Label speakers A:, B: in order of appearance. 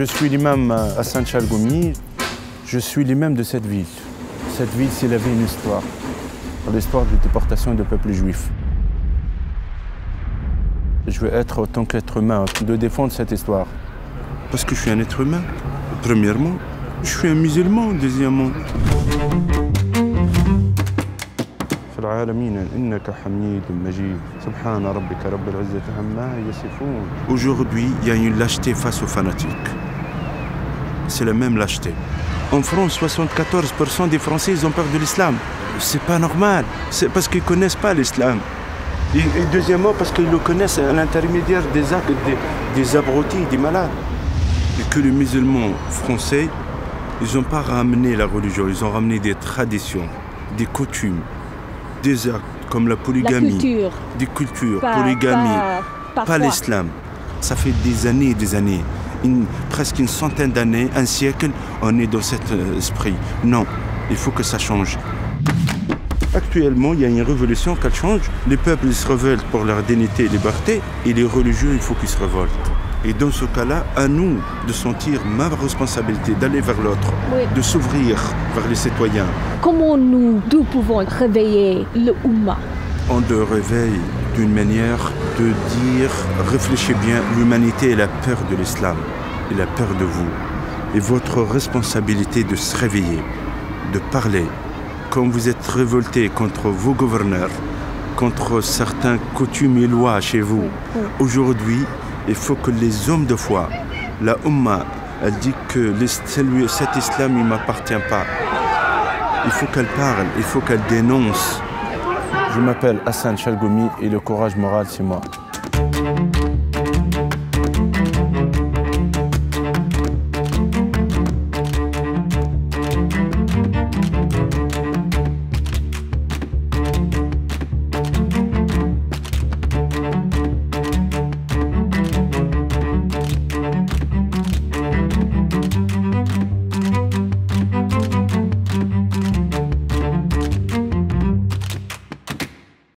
A: Je suis l'imam Hassan Chalgoumi, je suis l'imam de cette ville. Cette ville, s'il avait une histoire, l'histoire de déportation du peuple juif. Je veux être, en tant qu'être humain, de défendre cette histoire. Parce que je suis un être humain, premièrement. Je suis un musulman, deuxièmement. Aujourd'hui, il y a une lâcheté face aux fanatiques. C'est la même lâcheté. En France, 74% des Français ils ont peur de l'islam. C'est pas normal. C'est parce qu'ils connaissent pas l'islam. Et, deuxièmement, parce qu'ils le connaissent à l'intermédiaire des actes, des, des abrutis, des malades. Et que les musulmans français, ils n'ont pas ramené la religion, ils ont ramené des traditions, des coutumes, des actes comme la polygamie, des cultures, polygamie, pas, l'islam. Ça fait des années et des années, presque une centaine d'années, un siècle, on est dans cet euh, esprit. Non, il faut que ça change. Actuellement, il y a une révolution qui change. Les peuples se révoltent pour leur dignité et liberté, et les religieux, il faut qu'ils se révoltent. Et dans ce cas-là, à nous de sentir ma responsabilité d'aller vers l'autre, de s'ouvrir vers les citoyens.
B: Comment nous, nous pouvons réveiller le Oumma
A: On le réveille d'une manière de dire, réfléchissez bien, l'humanité est la peur de l'islam, et la peur de vous. Et votre responsabilité de se réveiller, de parler. Quand vous êtes révolté contre vos gouverneurs, contre certains coutumes et lois chez vous, aujourd'hui, il faut que les hommes de foi, la Ummah, elle dit que cet islam ne m'appartient pas. Il faut qu'elle parle, il faut qu'elle dénonce. Je m'appelle Hassan Chalgoumi et le courage moral, c'est moi.